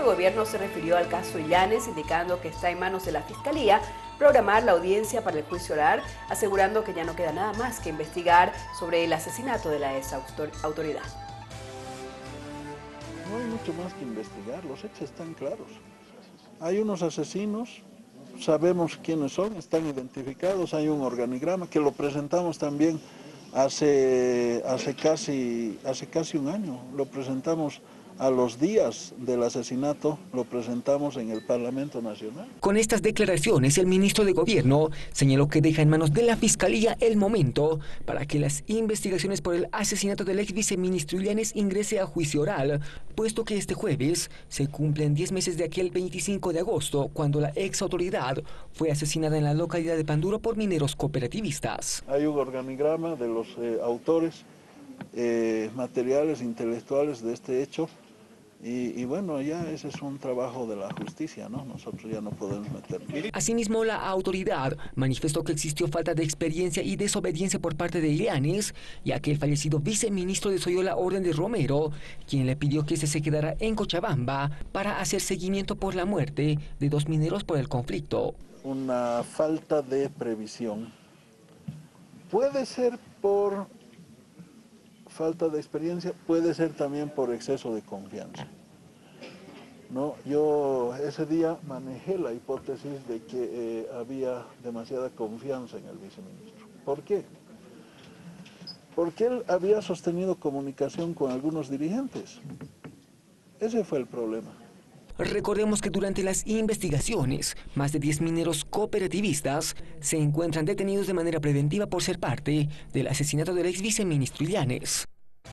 ministro Gobierno se refirió al caso Illanes, indicando que está en manos de la Fiscalía programar la audiencia para el juicio oral, asegurando que ya no queda nada más que investigar sobre el asesinato de la ex autoridad. No hay mucho más que investigar, los hechos están claros. Hay unos asesinos, sabemos quiénes son, están identificados, hay un organigrama que lo presentamos también hace, hace, casi, hace casi un año, lo presentamos a los días del asesinato lo presentamos en el Parlamento Nacional. Con estas declaraciones, el ministro de Gobierno señaló que deja en manos de la Fiscalía el momento para que las investigaciones por el asesinato del ex viceministro Illanes ingrese a juicio oral, puesto que este jueves se cumplen 10 meses de aquel 25 de agosto, cuando la ex autoridad fue asesinada en la localidad de Panduro por mineros cooperativistas. Hay un organigrama de los eh, autores eh, materiales intelectuales de este hecho y, bueno, ya ese es un trabajo de la justicia, ¿no? Nosotros ya no podemos meternos. Asimismo, la autoridad manifestó que existió falta de experiencia y desobediencia por parte de Ileanes, ya que el fallecido viceministro desoyó la orden de Romero, quien le pidió que se quedara en Cochabamba para hacer seguimiento por la muerte de dos mineros por el conflicto. Una falta de previsión. Puede ser por falta de experiencia, puede ser también por exceso de confianza. ¿No? Yo ese día manejé la hipótesis de que eh, había demasiada confianza en el viceministro. ¿Por qué? Porque él había sostenido comunicación con algunos dirigentes. Ese fue el problema. Recordemos que durante las investigaciones, más de 10 mineros cooperativistas se encuentran detenidos de manera preventiva por ser parte del asesinato del ex viceministro Illanes.